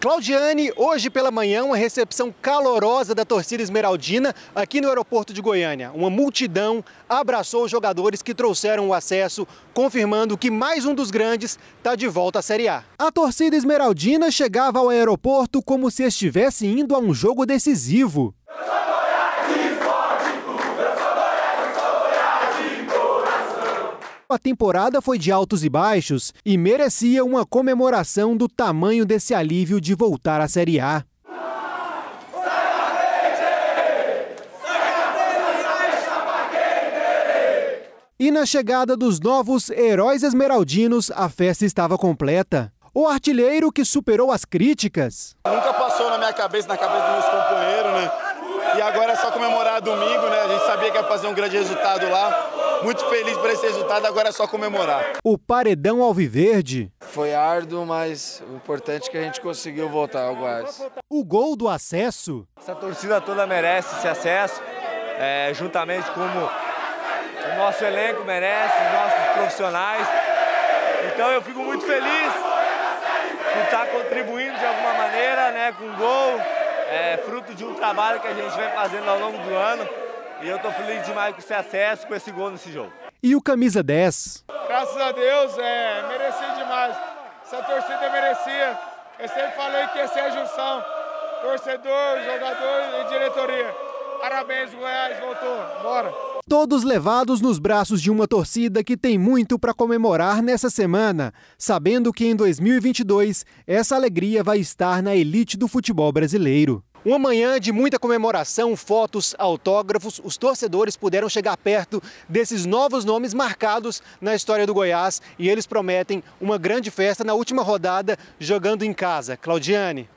Claudiane, hoje pela manhã, uma recepção calorosa da torcida esmeraldina aqui no aeroporto de Goiânia. Uma multidão abraçou os jogadores que trouxeram o acesso, confirmando que mais um dos grandes está de volta à Série A. A torcida esmeraldina chegava ao aeroporto como se estivesse indo a um jogo decisivo. A temporada foi de altos e baixos e merecia uma comemoração do tamanho desse alívio de voltar à Série A. E na chegada dos novos heróis esmeraldinos, a festa estava completa. O artilheiro que superou as críticas. Nunca passou na minha cabeça, na cabeça dos meus companheiros, né? E agora é só comemorar domingo, né? A gente sabia que ia fazer um grande resultado lá muito feliz por esse resultado, agora é só comemorar. O paredão alviverde. Foi árduo, mas o importante é que a gente conseguiu voltar ao Goiás. O gol do acesso. Essa torcida toda merece esse acesso, é, juntamente como o nosso elenco merece, os nossos profissionais. Então eu fico muito feliz por estar contribuindo de alguma maneira né, com o gol, é, fruto de um trabalho que a gente vem fazendo ao longo do ano. E eu tô feliz demais com esse acesso, com esse gol nesse jogo. E o camisa 10? Graças a Deus, é, mereci demais. Essa torcida merecia. Eu sempre falei que ia ser a junção. Torcedor, jogador e diretoria. Parabéns, Goiás, voltou. Bora. Todos levados nos braços de uma torcida que tem muito para comemorar nessa semana, sabendo que em 2022 essa alegria vai estar na elite do futebol brasileiro. Uma manhã de muita comemoração, fotos, autógrafos, os torcedores puderam chegar perto desses novos nomes marcados na história do Goiás e eles prometem uma grande festa na última rodada jogando em casa. Claudiane.